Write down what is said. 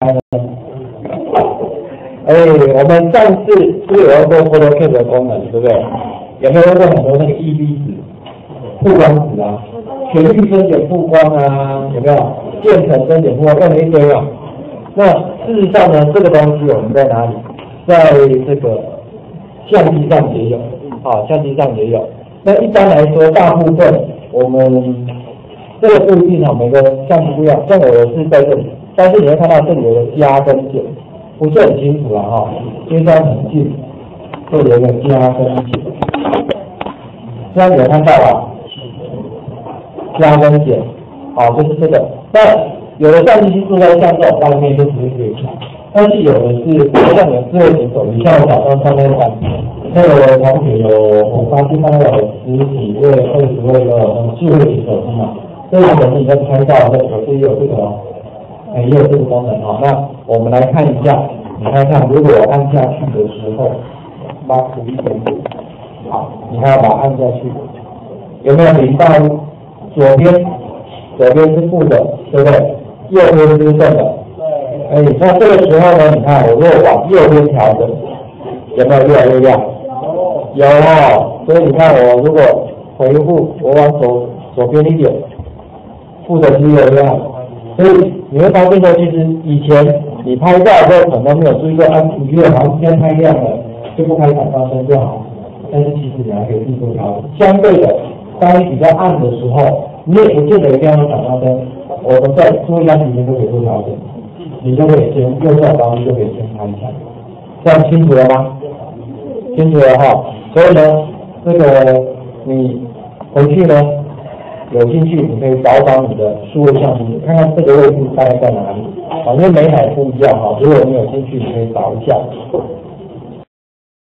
哎，我们上次是不是有用过 PhotoCAD 的功能，对不对？有没有用过很多那个 EV 纸、曝光纸啊？全域分解曝光啊，有没有？渐层分解曝光用了一堆啊。那事实上呢，这个东西我们在哪里？在这个相机上也有，啊，相机上也有。那一般来说，大部分我们这个不一定啊，每个相机不一样。像我的是在这里，但是你会看到这里有个加跟减，不是很清楚了哈，因为它很近，这里有个加跟减，这样有看到吧？加跟减，好，就是这个。那有的相机是在像这种外面就直接可以看，但是有的是像你的智慧型手机，像我早上上那款，那个产品有我发现他有十几位、二十位的智慧型手机嘛，这个手机你在拍照的时候是有这个，哎，也有这个功能啊。那我们来看一下，你看看，如果按下去的时候，把图一点点，好，你看把它按下去，有没有领到左边？左边是负的，对不对？右边是正的。对。哎，那这个时候呢，你看我如果往右边调整，有没有越来越亮？有。有哦。所以你看我如果回复，我往左左边一点，负的是越亮。所以你会发现说，其实以前你拍照的时候可能没有注意到，啊，你觉得好像天太亮了，就不开闪光灯就好。但是其实你还可以自动调整。相对的，当你比较暗的时候。你也不见得一定要用闪光灯，我们在做压里面都可以做调整，你就可以先右下方就可以先拍一下，这样清楚了吗？清楚了哈，所以呢，这个你回去呢有兴趣，你可以找找你的数位相机，看看这个位置大概在哪里，反正美海不一样哈，如果你有兴趣，你可以找一下。